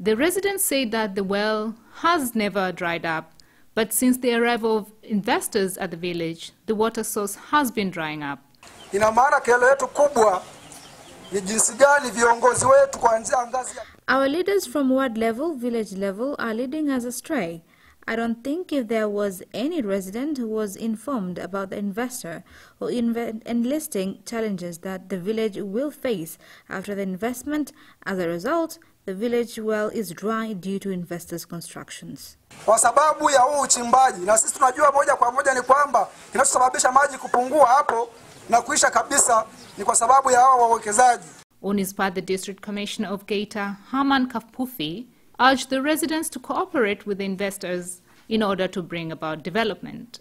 The residents say that the well has never dried up, but since the arrival of investors at the village, the water source has been drying up. Ina maana kero yetu kubwa ni jinsi gani viongozi wetu kuanzia ngazi Our leaders from ward level, village level are leading us astray. I don't think if there was any resident who was informed about the investor or inve- enlisting challenges that the village will face after the investment. As a result, the village well is dry due to investors' constructions. kwa sababu ya huu uchimbaji, na sisi tunajua moja kwa moja ni kwamba kinachosababisha maji kupungua hapo na kuisha kabisa ni kwa sababu ya hao wawekezaji. On his part, the district commissioner of Geita, Haman Kapufi, urged the residents to cooperate with the investors in order to bring about development.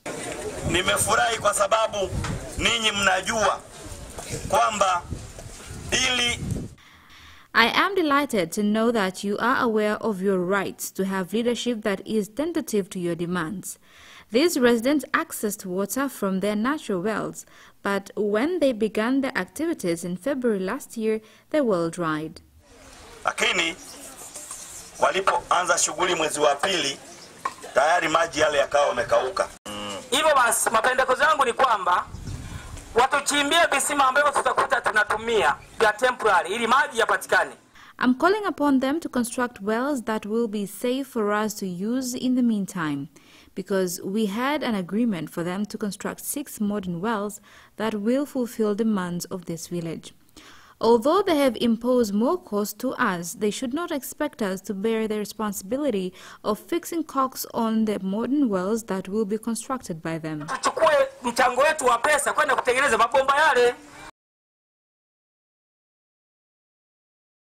Nimefurahi kwa sababu ninyi mnajua kwamba ili I am delighted to know that you are aware of your rights to have leadership that is tentative to your demands. These residents accessed water from their natural wells, but when they began their activities in February last year, the well dried. lakini walipo anza shuguli mwezi wa pili tayari maji yale yakawa mekauka. Hivyo basi, mapendekezo yangu ni kwamba watuchimbie visima ambavyo tutakuta tunatumia vya temporary ili maji yapatikane. I'm calling upon them to construct wells that will be safe for us to use in the meantime, because we had an agreement for them to construct six modern wells that will fulfill demands of this village. Although they have imposed more cost to us, they should not expect us to bear the responsibility of fixing caulks on the modern wells that will be constructed by them.